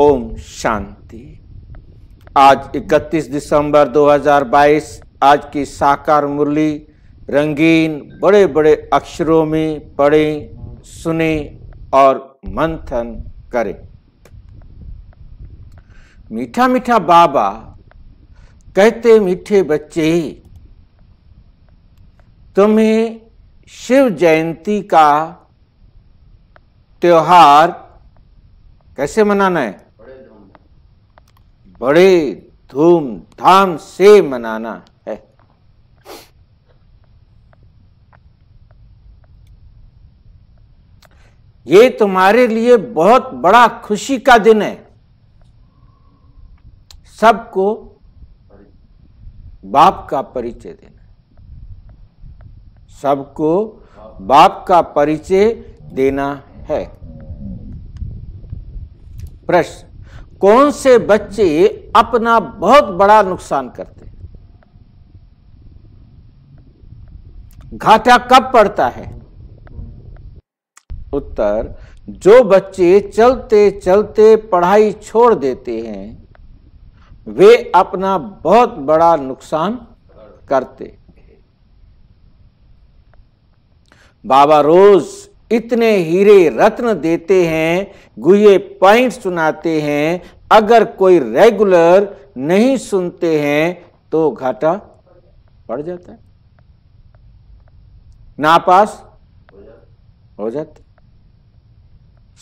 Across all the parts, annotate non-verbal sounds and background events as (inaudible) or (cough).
ओम शांति। आज 31 दिसंबर 2022 आज की साकार मुरली, रंगीन बड़े बड़े अक्षरों में पढ़ें, सुने और मंथन करें। मीठा मीठा बाबा, कहते मीठे बच्चे, तुम्हें शिव जयंती का त्योहार कैसे मनाना है? बड़े धूमधाम से मनाना है। ये तुम्हारे लिए बहुत बड़ा खुशी का दिन है। सबको बाप का परिचय देना सबको बाप का परिचय देना है। प्रश्न। कौन से बच्चे अपना बहुत बड़ा नुकसान करते घाटा कब पड़ता है? उत्तर, जो बच्चे चलते चलते पढ़ाई छोड़ देते हैं, वे अपना बहुत बड़ा नुकसान करते बाबा रोज इतने हीरे रत्न देते हैं, गुहे पॉइंट सुनाते हैं, अगर कोई रेगुलर नहीं सुनते हैं तो घाटा पड़ जाता है। नापास हो जाता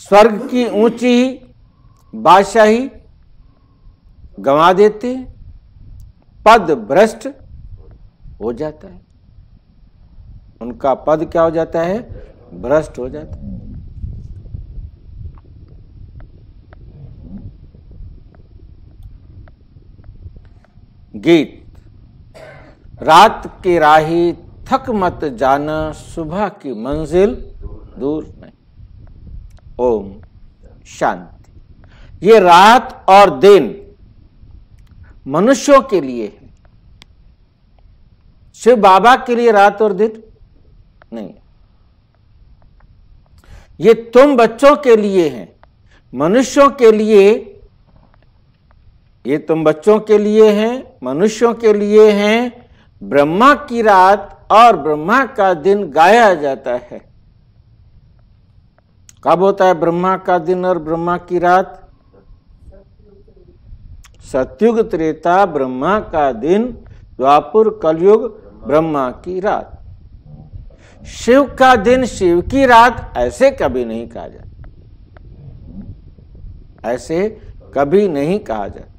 स्वर्ग की ऊँची बादशाही गंवा देते हैं, पद भ्रष्ट हो जाता है। उनका पद क्या हो जाता है? भ्रष्ट हो जाता। गीत। रात के राही थक मत जाना, सुबह की मंजिल दूर नहीं। ओम शांति। ये रात और दिन मनुष्यों के लिए है। शिव बाबा के लिए रात और दिन नहीं ये तुम बच्चों के लिए हैं, मनुष्यों के लिए, ये तुम बच्चों के लिए हैं, मनुष्यों के लिए हैं, ब्रह्मा की रात और ब्रह्मा का दिन गाया जाता है। कब होता है ब्रह्मा का दिन और ब्रह्मा की रात? सत्युग त्रेता ब्रह्मा का दिन, द्वापुर कलयुग ब्रह्मा की रात। शिव का दिन शिव की रात ऐसे कभी नहीं कहा जाता। ऐसे कभी नहीं कहा जाता।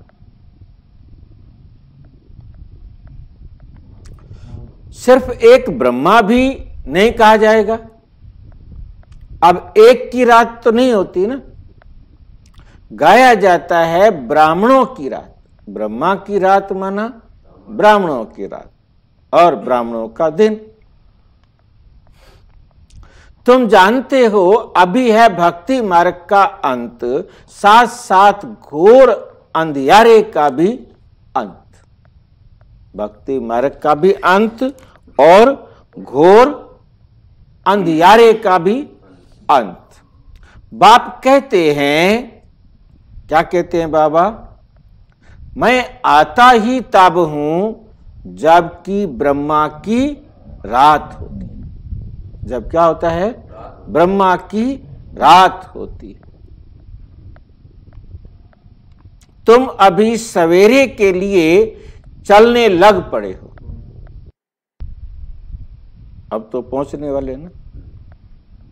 सिर्फ़ एक ब्रह्मा भी नहीं कहा जाएगा। अब एक की रात तो नहीं होती ना। गाया जाता है ब्राह्मणों की रात। ब्रह्मा की रात माना ब्राह्मणों की रात और ब्राह्मणों का दिन। तुम जानते हो, अभी है भक्ति मार्ग का अंत साथ साथ घोर अंधियारे का भी अंत। भक्ति मार्ग का भी अंत और घोर अंधियारे का भी अंत। बाप कहते हैं, क्या कहते हैं बाबा? मैं आता ही तब हूँ, जबकि ब्रह्मा की रात होती जब क्या होता है? ब्रह्मा की रात होती है। तुम अभी सवेरे के लिए चलने लग पड़े हो। अब तो पहुँचने वाले ना।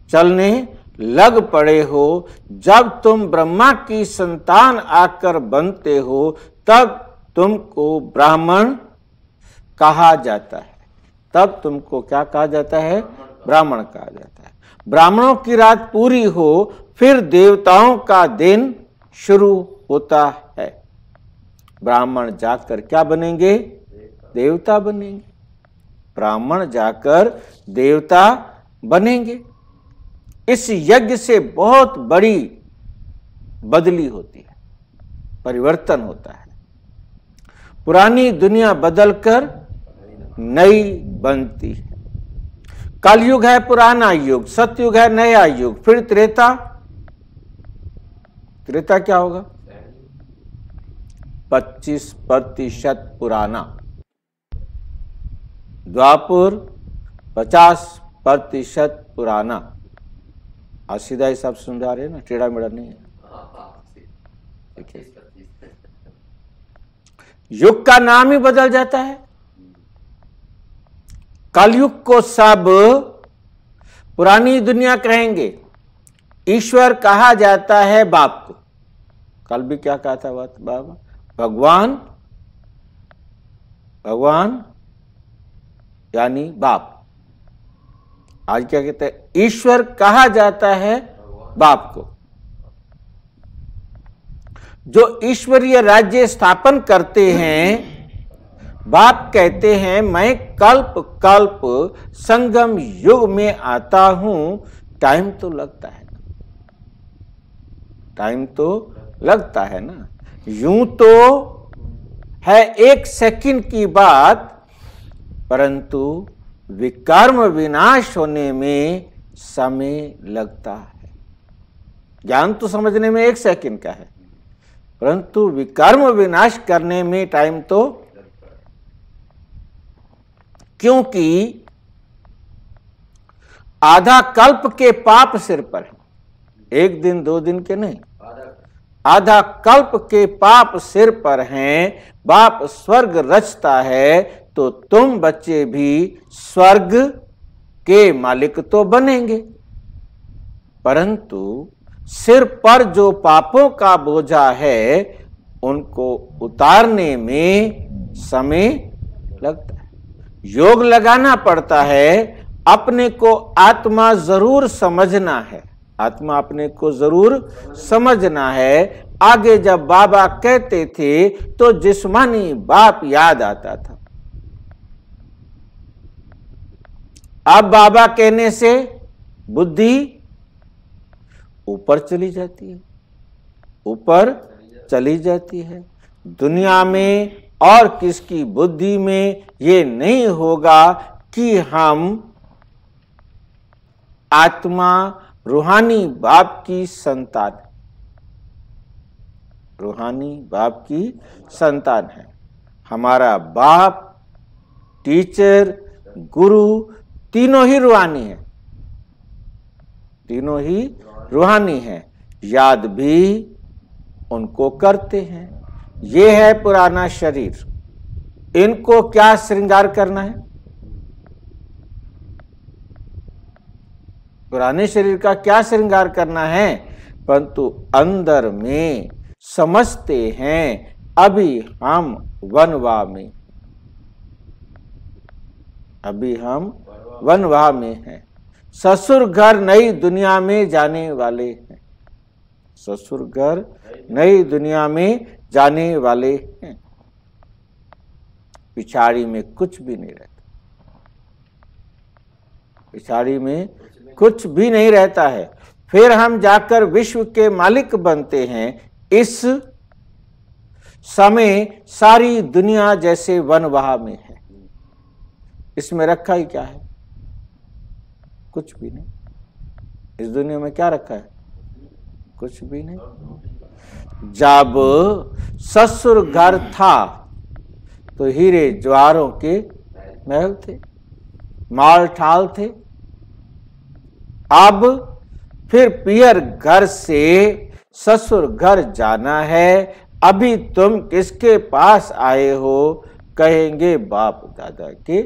चलने लग पड़े हो। जब तुम ब्रह्मा की संतान आकर बनते हो, तब तुमको ब्राह्मण कहा जाता है। तब तुमको क्या कहा जाता है? ब्राह्मण कहा जाता है। ब्राह्मणों की रात पूरी हो, फिर देवताओं का दिन शुरू होता है। ब्राह्मण जाकर क्या बनेंगे? देवता बनेंगे। ब्राह्मण जाकर देवता बनेंगे। इस यज्ञ से बहुत बड़ी बदली होती है, परिवर्तन होता है। पुरानी दुनिया बदलकर नई बनती है। कलयुग है पुराना युग सतयुग है नया युग फिर त्रेता। त्रेता क्या होगा? 25 प्रतिशत पुराना। द्वापुर 50 प्रतिशत पुराना। आज सीधा हिसाब समझा रहे हैं ना टेढ़ा मेढ़ा नहीं है। युग का नाम ही बदल जाता है। कलयुग को सब पुरानी दुनिया कहेंगे। ईश्वर कहा जाता है बाप को। कल भी क्या कहा था बात बाबा? भगवान भगवान यानी बाप। आज क्या कहते हैं? ईश्वर कहा जाता है बाप को। जो ईश्वरीय राज्य स्थापन करते हैं बाप कहते हैं, मैं कल्प कल्प संगम युग में आता हूँ। टाइम तो लगता है टाइम तो लगता है ना। यूँ तो है एक सेकंड की बात, परंतु विकर्म विनाश होने में समय लगता है। ज्ञान तो समझने में एक सेकंड का है, परंतु विकर्म विनाश करने में टाइम तो क्योंकि आधा कल्प के पाप सिर पर है। एक दिन, दो दिन के नहीं। आधा कल्प के पाप सिर पर हैं, बाप स्वर्ग रचता है तो तुम बच्चे भी स्वर्ग के मालिक तो बनेंगे। परंतु सिर पर जो पापों का बोझा है, उनको उतारने में समय लगता योग लगाना पड़ता है, अपने को आत्मा ज़रूर समझना है। आत्मा अपने को ज़रूर समझना है। आगे जब बाबा कहते थे तो जिस्मानी बाप याद आता था। अब बाबा कहने से, बुद्धि ऊपर चली जाती है। ऊपर चली जाती है। दुनिया में और किसकी बुद्धि में ये नहीं होगा कि हम आत्मा रूहानी बाप की संतान रूहानी बाप की संतान है। हमारा बाप, टीचर, गुरु तीनों ही रूहानी है। तीनों ही रूहानी है। याद भी उनको करते हैं। ये है पुराना शरीर। इनको क्या श्रृंगार करना है? पुराने शरीर का क्या श्रृंगार करना है? परंतु अंदर में समझते हैं, अभी हम वनवा में। अभी हम वनवा में हैं। ससुर घर नई दुनिया में जाने वाले हैं। ससुर घर नई दुनिया में जाने वाले हैं। पिछाड़ी में कुछ भी नहीं रहता। पिछाड़ी में कुछ भी नहीं रहता है। फिर हम जाकर विश्व के मालिक बनते हैं। इस समय सारी दुनिया जैसे वनवाह में है। इसमें रखा ही क्या है? कुछ भी नहीं। इस दुनिया में क्या रखा है? कुछ भी नहीं। जब ससुर घर था तो हीरे ज्वारों के महल थे, माल ठाल थे। अब फिर पियर घर से ससुर घर जाना है। अभी तुम किसके पास आए हो? कहेंगे बाप दादा के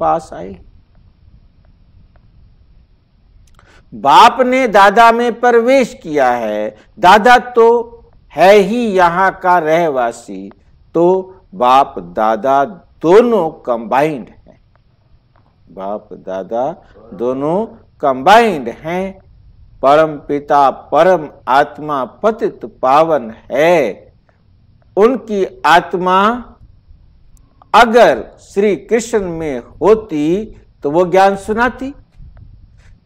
पास आए। बाप ने दादा में प्रवेश किया है। दादा तो है ही यहाँ का रहवासी तो बाप दादा दोनों कंबाइंड हैं। बाप दादा दोनों कंबाइंड हैं। परम पिता, परम आत्मा, पतित पावन है। उनकी आत्मा अगर श्री कृष्ण में होती तो वो ज्ञान सुनाती।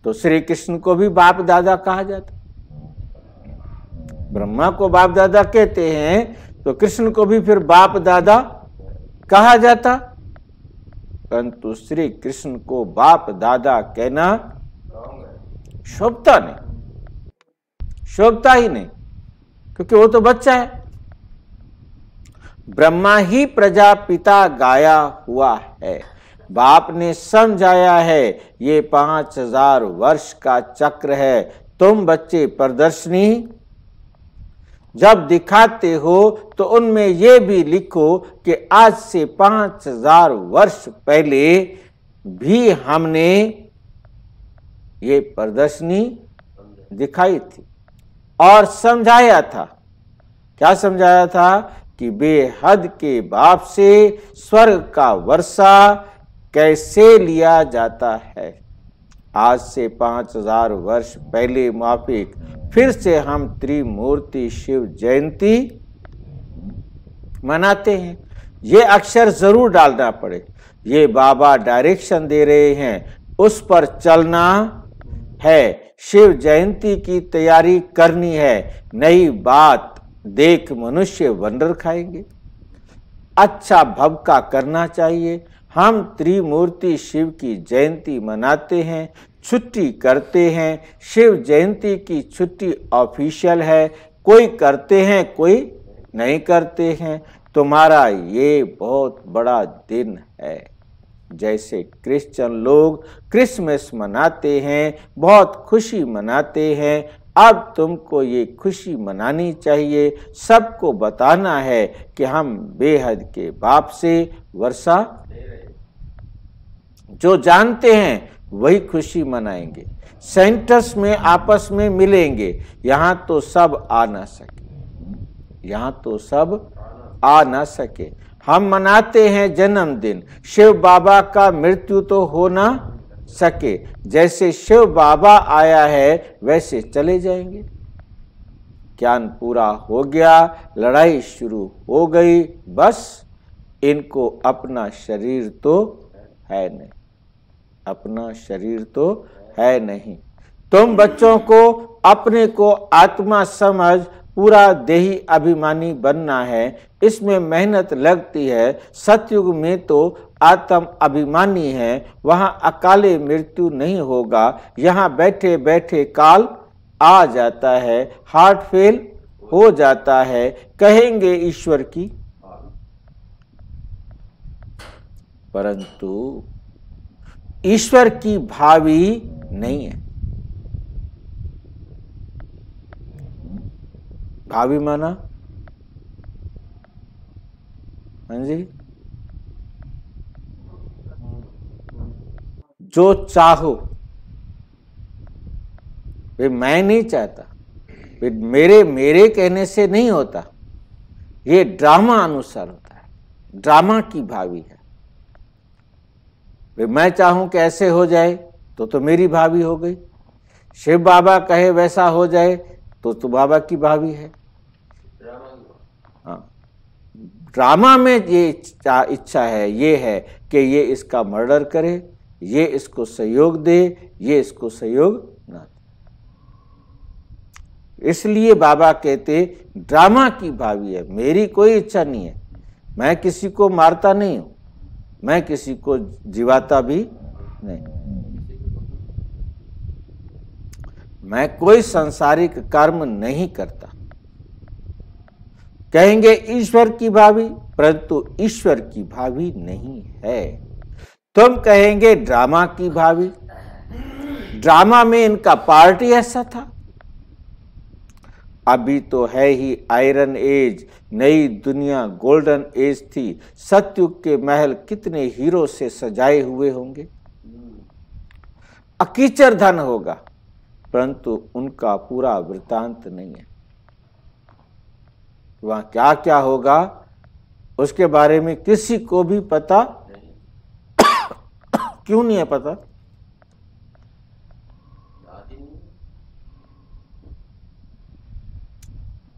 तो श्री कृष्ण को भी बाप दादा कहा जाता। ब्रह्मा को बाप दादा कहते हैं तो कृष्ण को भी फिर बाप दादा कहा जाता। परंतु श्री कृष्ण को बाप दादा कहना शोभता नहीं। शोभता ही नहीं, क्योंकि वो तो बच्चा है। ब्रह्मा ही प्रजापिता गाया हुआ है, बाप ने समझाया है, ये पाँच हज़ार वर्ष का चक्र है, तुम बच्चे प्रदर्शनी जब दिखाते हो तो उनमें ये भी लिखो कि आज से पाँच हज़ार वर्ष पहले भी हमने ये प्रदर्शनी दिखाई थी। और समझाया था। क्या समझाया था? कि बेहद के बाप से स्वर्ग का वर्षा कैसे लिया जाता है। आज से पाँच हज़ार वर्ष पहले माफिक फिर से हम त्रिमूर्ति शिव जयंती मनाते हैं। ये अक्षर ज़रूर डालना पड़े। ये बाबा डायरेक्शन दे रहे हैं। उस पर चलना है। शिव जयंती की तैयारी करनी है। नई बात देख मनुष्य वंडर खाएँगे। अच्छा भवका करना चाहिए। हम त्रिमूर्ति शिव की जयंती मनाते हैं। छुट्टी करते हैं। शिव जयंती की छुट्टी ऑफिशियल है। कोई करते हैं, कोई नहीं करते हैं। तुम्हारा ये बहुत बड़ा दिन है। जैसे क्रिश्चियन लोग क्रिसमस मनाते हैं, बहुत खुशी मनाते हैं। अब तुमको ये खुशी मनानी चाहिए। सबको बताना है कि हम बेहद के बाप से वर्षा, जो जानते हैं वही खुशी मनाएँगे। सेंटर्स में, आपस में मिलेंगे। यहाँ तो सब आ ना सके। यहाँ तो सब आ ना सके। हम मनाते हैं जन्मदिन। शिव बाबा का मृत्यु तो हो ना सके। जैसे शिव बाबा आया है, वैसे चले जाएँगे। ज्ञान पूरा हो गया, लड़ाई शुरू हो गई, बस इनको अपना शरीर तो है नहीं। अपना शरीर तो है नहीं। तुम बच्चों को अपने को आत्मा समझ, पूरा देही अभिमानी बनना है। इसमें मेहनत लगती है। सतयुग में तो आत्म अभिमानी है। वहाँ अकाले मृत्यु नहीं होगा। यहाँ बैठे बैठे काल आ जाता है। हार्ट फेल हो जाता है। कहेंगे ईश्वर की। परंतु ईश्वर की भावी नहीं है। भावी माना? हाँ जी। जो चाहो। वे मैं नहीं चाहता। वे मेरे मेरे कहने से नहीं होता। ये ड्रामा अनुसार होता है। ड्रामा की भावी है। मैं चाहूँ कि ऐसे हो जाए तो तो मेरी भाभी हो गई। शिव बाबा कहे वैसा हो जाए तो तो बाबा की भाभी है। हाँ। ड्रामा में ये इच्छा है, ये है कि ये इसका मर्डर करे, ये इसको सहयोग दे, ये इसको सहयोग ना दे। इसलिए बाबा कहते, ड्रामा की भावी है, मेरी कोई इच्छा नहीं है। मैं किसी को मारता नहीं हूँ। मैं किसी को जीवाता भी नहीं। मैं कोई संसारिक कर्म नहीं करता। कहेंगे, ईश्वर की भावी, परंतु ईश्वर की भावी नहीं है। तुम कहेंगे, ड्रामा की भावी। ड्रामा में इनका पार्टी ऐसा था। अभी तो है ही आयरन एज, नई दुनिया गोल्डन एज थी। सत्युग के महल कितने हीरो से सजाए हुए होंगे? अकीचर धन होगा, परंतु उनका पूरा वृतांत नहीं है। वहाँ क्या क्या होगा, उसके बारे में किसी को भी पता (coughs) क्यों नहीं है पता?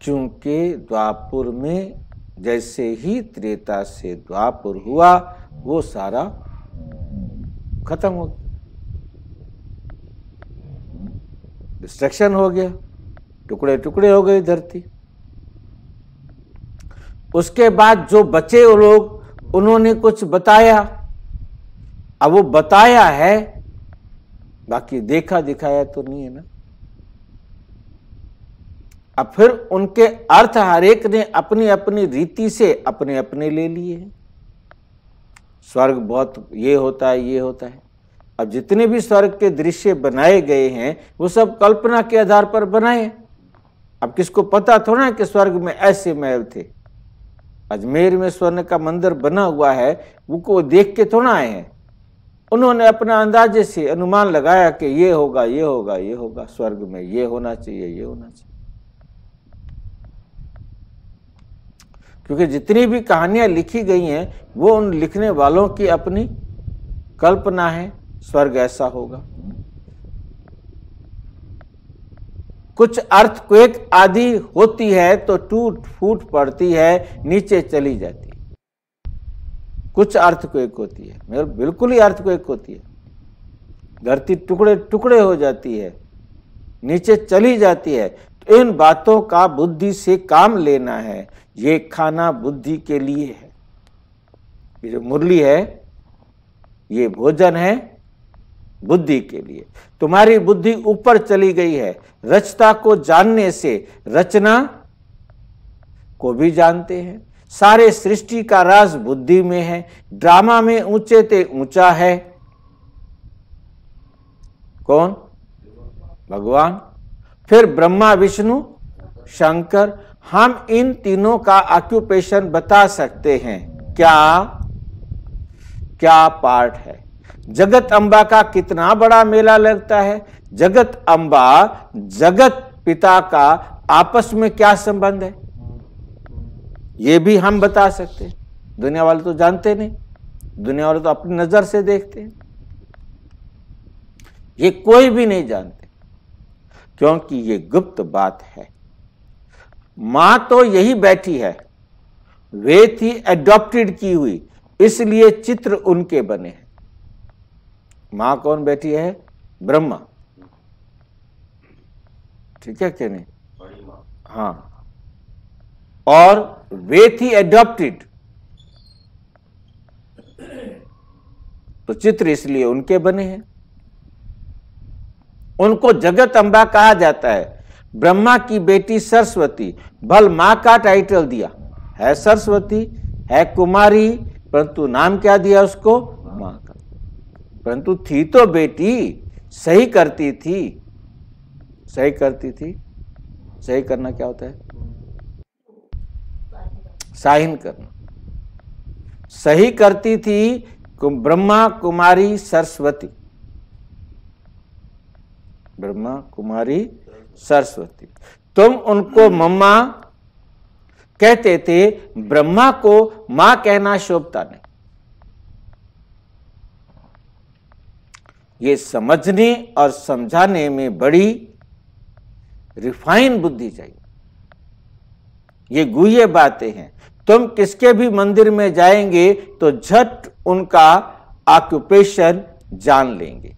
क्योंकि द्वापुर में जैसे ही त्रेता से द्वापुर हुआ, वो सारा खत्म हो गया। डिस्ट्रक्शन हो गया। टुकड़े टुकड़े हो गई धरती। उसके बाद जो बचे वो लोग, उन्होंने कुछ बताया। अब वो बताया है, बाकी देखा दिखाया तो नहीं है ना। अब फिर उनके अर्थ हरेक ने अपनी अपनी रीति से अपने अपने ले लिए हैं। स्वर्ग बहुत ये होता है, ये होता है। अब जितने भी स्वर्ग के दृश्य बनाए गए हैं, वो सब कल्पना के आधार पर बनाए अब किसको पता थोड़ा है कि स्वर्ग में ऐसे महल थे? अजमेर में स्वर्ण का मंदिर बना हुआ है वो को देख के थोड़ा आए हैं। उन्होंने अपना अंदाजे से अनुमान लगाया कि ये होगा ये होगा ये होगा, स्वर्ग में ये होना चाहिए, ये होना चाहिए। क्योंकि जितनी भी कहानियाँ लिखी गई हैं, वो उन लिखने वालों की अपनी कल्पना है, स्वर्ग ऐसा होगा। कुछ अर्थक्वेक आदि होती है तो टूट फूट पड़ती है, नीचे चली जाती है। कुछ अर्थक्वेक होती है मेरे बिल्कुल ही अर्थक्वेक होती है। धरती टुकड़े टुकड़े हो जाती है, नीचे चली जाती है। तो इन बातों का बुद्धि से काम लेना है। ये खाना बुद्धि के लिए है। ये जो मुरली है, ये भोजन है बुद्धि के लिए। तुम्हारी बुद्धि ऊपर चली गई है। रचता को जानने से रचना को भी जानते हैं। सारे सृष्टि का राज बुद्धि में है। ड्रामा में ऊँचे ते ऊँचा है। कौन? भगवान। फिर ब्रह्मा, विष्णु, शंकर हम इन तीनों का ऑक्यूपेशन बता सकते हैं। क्या? क्या पार्ट है? जगत अंबा का कितना बड़ा मेला लगता है? जगत अंबा, जगत पिता का आपस में क्या संबंध है? ये भी हम बता सकते हैं। दुनिया वाले तो जानते नहीं। दुनिया वाले तो अपनी नज़र से देखते हैं। ये कोई भी नहीं जानते। क्योंकि ये गुप्त बात है। माँ तो यही बैठी है। वे थी एडॉप्टेड की हुई इसलिए चित्र उनके बने हैं। माँ कौन बैठी है? ब्रह्मा। ठीक है क्या नहीं? हाँ। और वे थी एडॉप्टेड तो चित्र इसलिए उनके बने हैं। उनको जगत अंबा कहा जाता है। ब्रह्मा की बेटी सरस्वती भल माँ का टाइटल दिया। है सरस्वती, है कुमारी, परंतु नाम क्या दिया उसको? माँ का। परंतु थी तो बेटी, सही करती थी। सही करती थी। सही करना क्या होता है? साहिन करना। सही करती थी ब्रह्मा, कुमारी, सरस्वती। ब्रह्मा, कुमारी सरस्वती। तुम उनको मम्मा कहते थे, ब्रह्मा को माँ कहना शोभता नहीं। ये समझने और समझाने में बड़ी रिफाइन बुद्धि चाहिए। ये गुहे बातें हैं। तुम किसके भी मंदिर में जाएँगे तो झट उनका ऑक्यूपेशन जान लेंगे।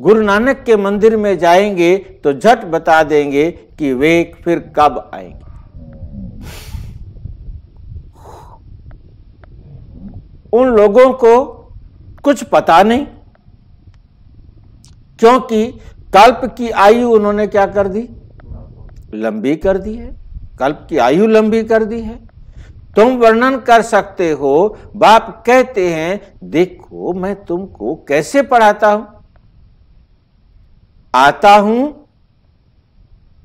गुरु नानक के मंदिर में जाएँगे तो झट बता देंगे कि वे फिर कब आएँगे। उन लोगों को कुछ पता नहीं, क्योंकि कल्प की आयु उन्होंने क्या कर दी? लंबी कर दी है। कल्प की आयु लंबी कर दी है। तुम वर्णन कर सकते हो, बाप कहते हैं, देखो मैं तुमको कैसे पढ़ाता हूँ। आता हूँ,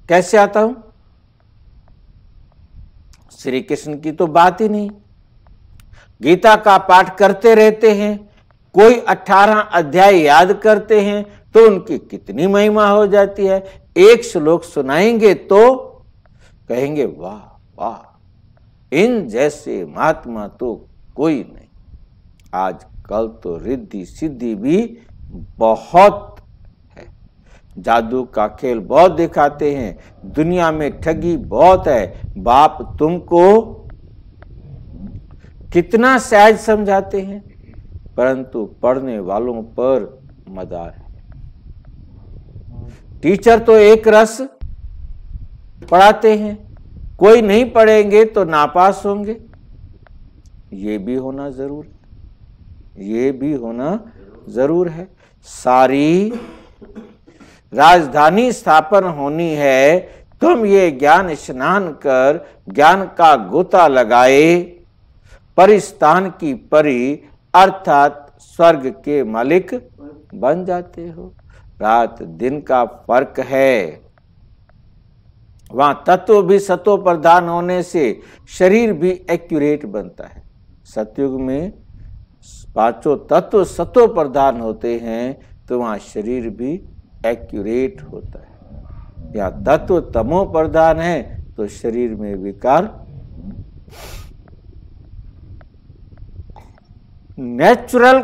कैसे आता हूँ? श्री कृष्ण की तो बात ही नहीं। गीता का पाठ करते रहते हैं, कोई अठारह अध्याय याद करते हैं तो उनकी कितनी महिमा हो जाती है। एक श्लोक सुनाएँगे तो कहेंगे, वाह वाह, इन जैसे महात्मा तो कोई नहीं। आज कल तो रिद्धि सिद्धि भी बहुत जादू का खेल बहुत दिखाते हैं। दुनिया में ठगी बहुत है। बाप तुमको कितना सहज समझाते हैं, परंतु पढ़ने वालों पर मदार है। टीचर तो एक रस पढ़ाते हैं। कोई नहीं पढ़ेंगे तो नापास होंगे। ये भी होना ज़रूर है ये भी होना ज़रूर है। सारी राजधानी स्थापन होनी है, तुम ये ज्ञान स्नान कर, ज्ञान का गोता लगाए। परिस्थान की परी, अर्थात स्वर्ग के मालिक बन जाते हो। रात दिन का फ़र्क है। वहाँ तत्व भी सत्व प्रधान होने से शरीर भी एक्यूरेट बनता है। सतयुग में पाँचों तत्व सत्व प्रधान होते हैं तो वहाँ शरीर भी एक्यूरेट होता है। या तत्व तमो प्रधान है तो शरीर में विकार नेचुरल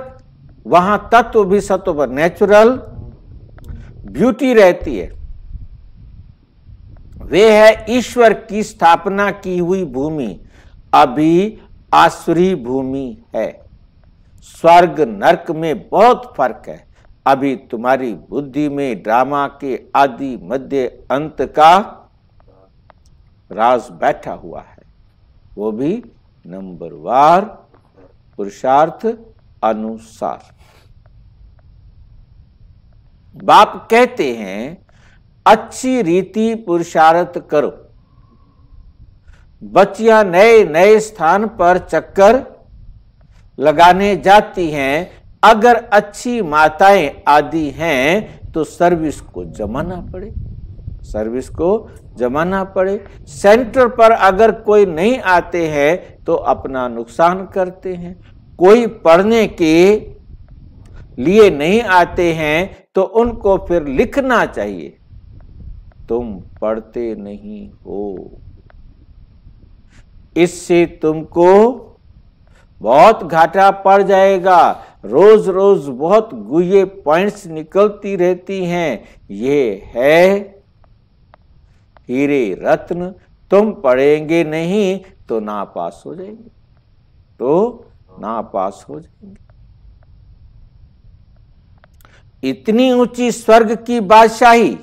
वहाँ तत्व भी सत्व पर नेचुरल ब्यूटी रहती है। वे है ईश्वर की स्थापना की हुई भूमि, अभी आसुरी भूमि है। स्वर्ग नरक में बहुत फ़र्क है। अभी तुम्हारी बुद्धि में ड्रामा के आदि मध्य अंत का राज बैठा हुआ है। वो भी नंबर वार पुरुषार्थ अनुसार। बाप कहते हैं, अच्छी रीति पुरुषार्थ करो। बच्चियाँ नए नए स्थान पर चक्कर लगाने जाती हैं अगर अच्छी माताएँ आदि हैं तो सर्विस को जमाना पड़े। सर्विस को जमाना पड़े। सेंटर पर अगर कोई नहीं आते हैं तो अपना नुकसान करते हैं। कोई पढ़ने के लिए नहीं आते हैं तो उनको फिर लिखना चाहिए। तुम पढ़ते नहीं हो। इससे तुमको बहुत घाटा पड़ जाएगा। रोज रोज बहुत गुए पॉइंट्स निकलती रहती हैं। ये है हीरे रत्न। तुम पढ़ेंगे नहीं तो ना पास हो जाएँगे। तो ना पास हो जाएँगे। इतनी ऊँची स्वर्ग की बादशाही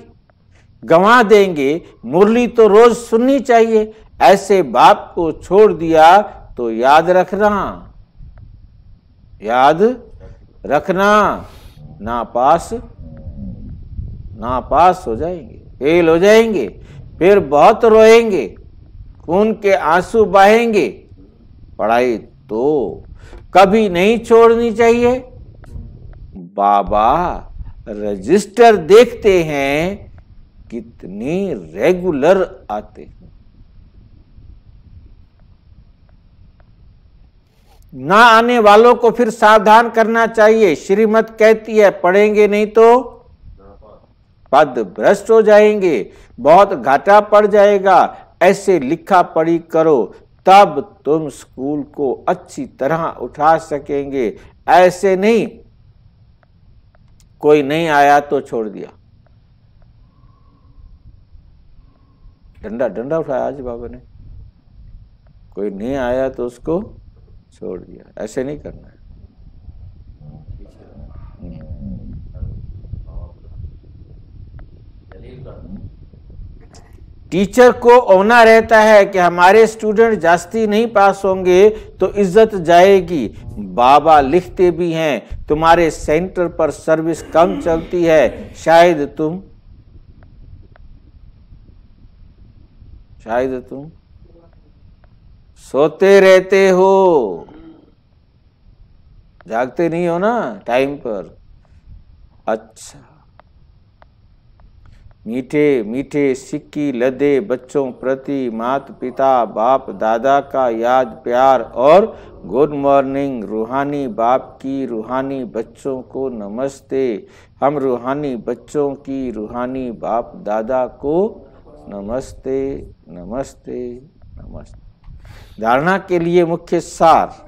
गंवा देंगे। मुरली तो रोज सुननी चाहिए। ऐसे बाप को छोड़ दिया तो याद रखना। याद रखना। ना पास ना पास हो जाएँगे। फेल हो जाएँगे, फिर बहुत रोएँगे, खून के आँसू बहेंगे। पढ़ाई तो कभी नहीं छोड़नी चाहिए। बाबा रजिस्टर देखते हैं, कितनी रेगुलर आते हैं। ना आने वालों को फिर सावधान करना चाहिए। श्रीमत कहती है, पढ़ेंगे नहीं तो पद भ्रष्ट हो जाएँगे, बहुत घाटा पड़ जाएगा, ऐसे लिखा पढ़ी करो, तब तुम स्कूल को अच्छी तरह उठा सकेंगे। ऐसे नहीं, कोई नहीं आया तो छोड़ दिया। डंडा डंडा उठाया आज बाबा ने। कोई नहीं आया तो उसको छोड़ दिया। ऐसे नहीं करना है। टीचर को ओना रहता है कि हमारे स्टूडेंट जास्ती नहीं पास होंगे तो इज़्ज़त जाएगी। बाबा लिखते भी हैं, तुम्हारे सेंटर पर सर्विस कम चलती है, शायद तुम शायद तुम सोते रहते हो। जागते नहीं हो ना टाइम पर। अच्छा। मीठे मीठे सिक्की लदे बच्चों प्रति मात पिता, बाप, दादा का याद, प्यार और गुड मॉर्निंग रूहानी बाप की रूहानी बच्चों को नमस्ते। हम रूहानी बच्चों की रूहानी बाप, दादा को नमस्ते नमस्ते नमस्ते। धारणा के लिए मुख्य सार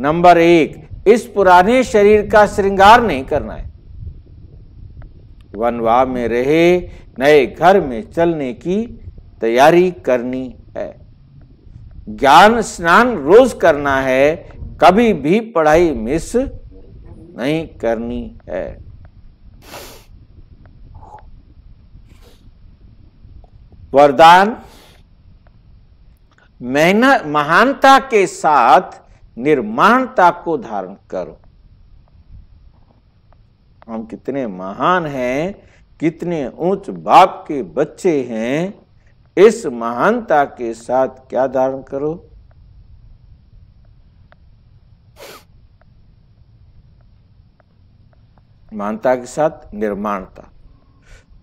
नंबर एक, इस पुराने शरीर का श्रृंगार नहीं करना है। वनवा में रहे, नए घर में चलने की तैयारी करनी है। ज्ञान स्नान रोज करना है, कभी भी पढ़ाई मिस नहीं करनी है। वरदान मेहनत, महानता के साथ निर्माणता को धारण करो। हम कितने महान हैं, कितने ऊंच बाप के बच्चे हैं, इस महानता के साथ क्या धारण करो? महानता के साथ निर्माणता।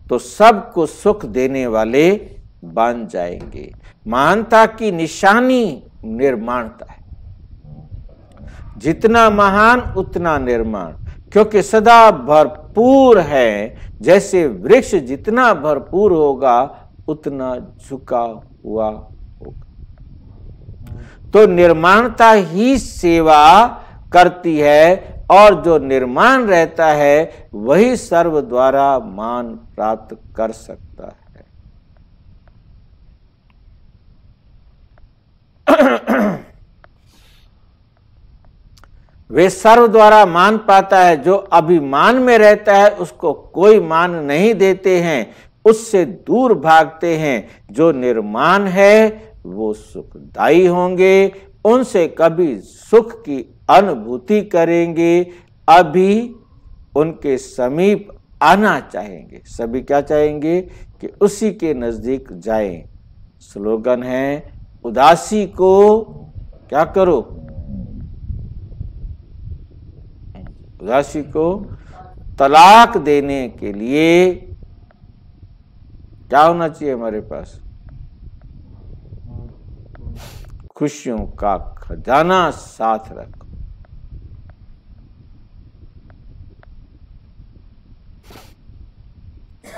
तो सबको सुख देने वाले बन जाएँगे। महानता की निशानी निर्माणता है। जितना महान, उतना निर्माण। क्योंकि सदा भरपूर है। जैसे वृक्ष जितना भरपूर होगा, उतना झुका हुआ होगा। तो निर्माणता ही सेवा करती है और जो निर्माण रहता है, वही सर्व द्वारा मान प्राप्त कर सकता है। (coughs) वे सर्व द्वारा मान पाता है, जो अभिमान में रहता है, उसको कोई मान नहीं देते हैं। उससे दूर भागते हैं। जो निर्माण है, वो सुखदाई होंगे। उनसे कभी सुख की अनुभूति करेंगे। अभी उनके समीप आना चाहेंगे। सभी क्या चाहेंगे? कि उसी के नज़दीक जाएँ। स्लोगन है उदासी को क्या करो? उदासी को तलाक देने के लिए क्या होना चाहिए हमारे पास? खुशियों का खजाना साथ रखो।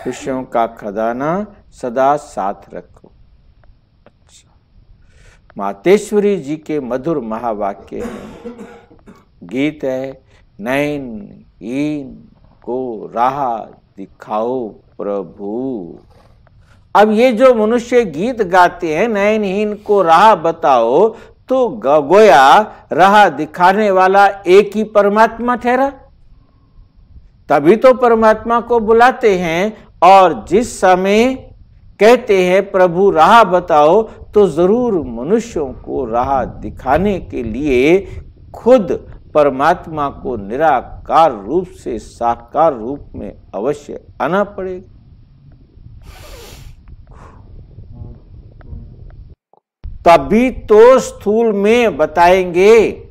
खुशियों का खजाना सदा साथ रखो। मातेश्वरी जी के मधुर महावाक्य है। गीत है नैनहीन को राह दिखाओ प्रभु। अब ये जो मनुष्य गीत गाते हैं नैन हीन को राह बताओ तो गोया राह दिखाने वाला एक ही परमात्मा ठहरा। तभी तो परमात्मा को बुलाते हैं और जिस समय कहते हैं, प्रभु, राह बताओ तो ज़रूर मनुष्यों को राह दिखाने के लिए खुद परमात्मा को निराकार रूप से साकार रूप में अवश्य आना पड़ेगा। तभी तो स्थूल में बताएँगे।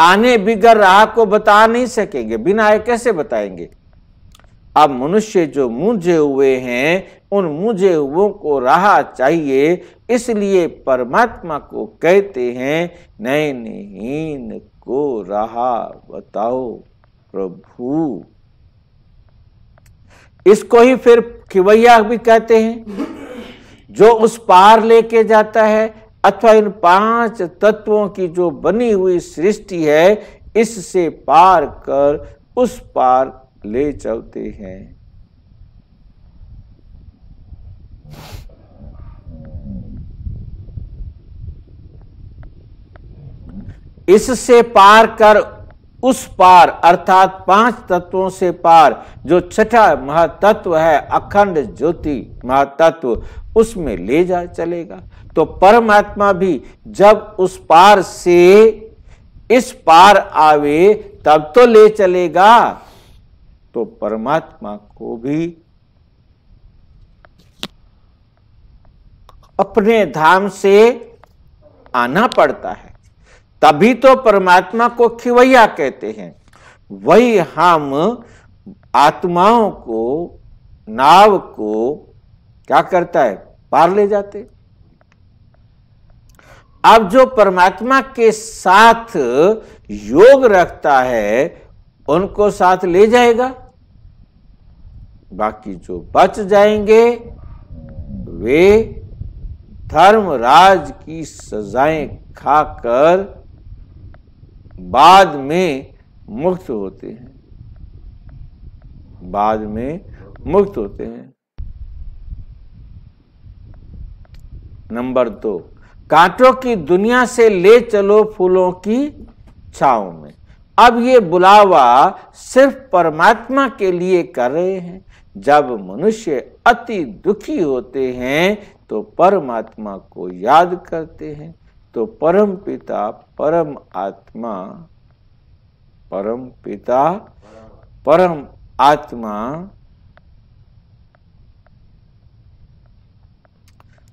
आने बिगड़ राह को बता नहीं सकेंगे। बिना आए कैसे बताएँगे? अब मनुष्य जो मुझे हुए हैं, उन मुझे हुओं को राह चाहिए, इसलिए परमात्मा को कहते हैं नयनहीन को राह बताओ प्रभु। इसको ही फिर खिवैया भी कहते हैं। जो उस पार लेके जाता है, अथवा इन पाँच तत्वों की जो बनी हुई सृष्टि है, इससे पार कर उस पार ले चलते हैं। इससे पार कर उस पार, अर्थात पाँच तत्वों से पार, जो छठा महातत्व है, अखंड ज्योति महातत्व, उसमें ले जा चलेगा। तो परमात्मा भी जब उस पार से इस पार आवे, तब तो ले चलेगा। तो परमात्मा को भी अपने धाम से आना पड़ता है। तभी तो परमात्मा को खिवैया कहते हैं। वही हम आत्माओं को, नाव को क्या करता है? पार ले जाते अब जो परमात्मा के साथ योग रखता है, उनको साथ ले जाएगा। बाकी जो बच जाएँगे, वे धर्मराज की सजाएँ खाकर बाद में मुक्त होते हैं। बाद में मुक्त होते हैं। नंबर दो, कांटों की दुनिया से ले चलो फूलों की छाव में। अब ये बुलावा सिर्फ़ परमात्मा के लिए कर रहे हैं। जब मनुष्य अति दुखी होते हैं तो परमात्मा को याद करते हैं। तो परम पिता, परम आत्मा, परम पिता, परम आत्मा।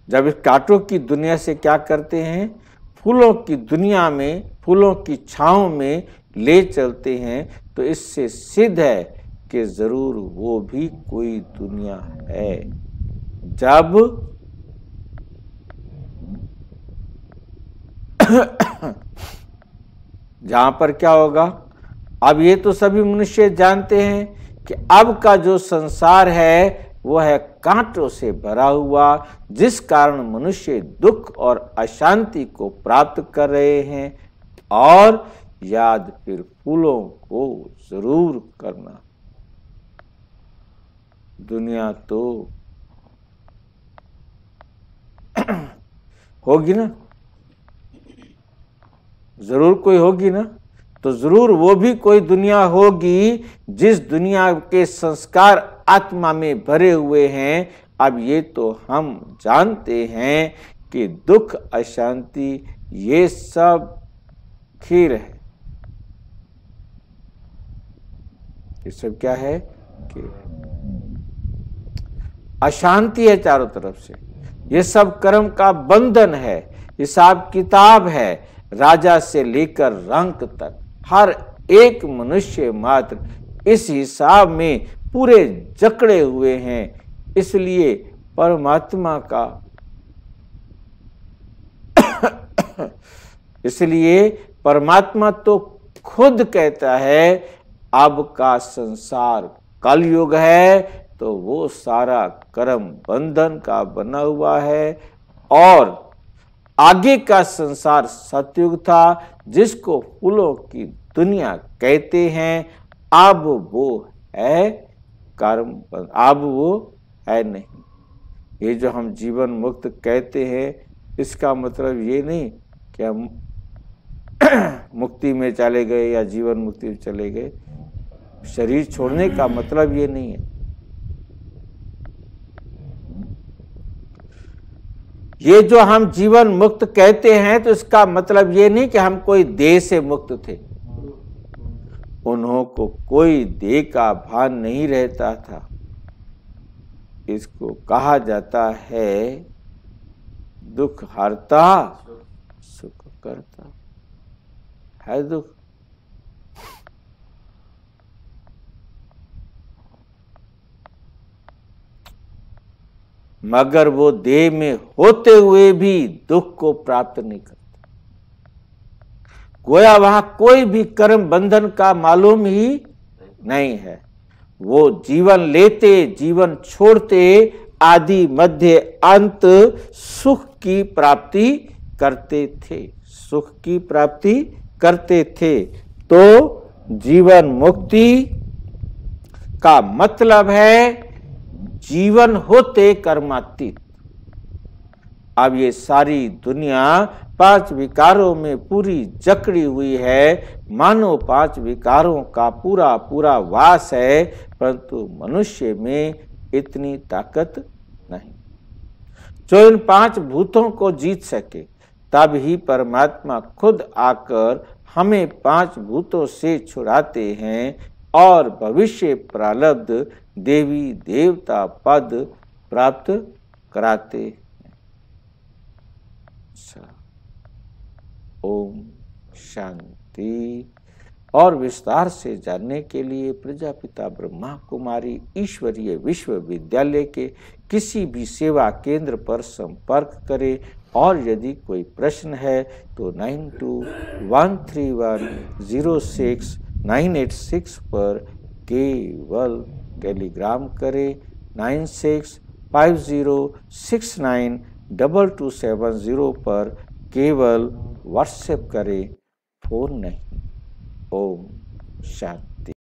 जब इस कांटों की दुनिया से क्या करते हैं? फूलों की दुनिया में, फूलों की छाँव में ले चलते हैं तो इससे सिद्ध है कि ज़रूर वो भी कोई दुनिया है। जब (coughs) जहाँ पर क्या होगा? अब ये तो सभी मनुष्य जानते हैं कि अब का जो संसार है, वो है कांटों से भरा हुआ, जिस कारण मनुष्य दुख और अशांति को प्राप्त कर रहे हैं। और याद फिर फूलों को ज़रूर करना। दुनिया तो होगी ना? ज़रूर कोई होगी ना? तो ज़रूर वो भी कोई दुनिया होगी जिस दुनिया के संस्कार आत्मा में भरे हुए हैं। अब ये तो हम जानते हैं कि दुख, अशांति, ये सब खीर है। ये सब क्या है? कि अशांति है चारों तरफ़ से। ये सब कर्म का बंधन है हिसाब किताब है राजा से लेकर रंक तक। हर एक मनुष्य मात्र इस हिसाब में पूरे जकड़े हुए हैं, इसलिए परमात्मा का (coughs) इसलिए परमात्मा तो खुद कहता है, अब का संसार कलयुग है तो वो सारा कर्म बंधन का बना हुआ है और आगे का संसार सतयुग था, जिसको फूलों की दुनिया कहते हैं। अब वो है कर्म अब वो है नहीं। ये जो हम जीवन मुक्त कहते हैं, इसका मतलब ये नहीं कि हम (clears throat) मुक्ति में चले गए या जीवन मुक्ति में चले गए। शरीर छोड़ने का मतलब ये नहीं है। ये जो हम जीवन मुक्त कहते हैं तो इसका मतलब ये नहीं कि हम कोई देह से मुक्त थे। उन्हों को कोई देह का भान नहीं रहता था। इसको कहा जाता है, दुख हरता, सुख करता। है दुख? मगर वो देह में होते हुए भी दुख को प्राप्त नहीं करते। गोया वहाँ कोई भी कर्म बंधन का मालूम ही नहीं है। वो जीवन लेते, जीवन छोड़ते, आदि मध्य अंत सुख की प्राप्ति करते थे। सुख की प्राप्ति करते थे। तो जीवन मुक्ति का मतलब है जीवन होते कर्मातीत। अब ये सारी दुनिया पाँच विकारों में पूरी जकड़ी हुई है। मानो पाँच विकारों का पूरा पूरा वास है, परंतु मनुष्य में इतनी ताकत नहीं। जो इन पाँच भूतों को जीत सके तब ही परमात्मा खुद आकर हमें पाँच भूतों से छुड़ाते हैं। और भविष्य प्रारब्ध देवी देवता पद प्राप्त कराते। ओम शांति और विस्तार से जानने के लिए प्रजापिता ब्रह्मा कुमारी ईश्वरीय विश्वविद्यालय के किसी भी सेवा केंद्र पर संपर्क करें और यदि कोई प्रश्न है तो nine two one three one zero six nine eight six पर केवल टेलीग्राम करें। Nine six five zero six nine double two seven zero पर केवल व्हाट्सएप करें। फ़ोन नहीं। ओम शांति।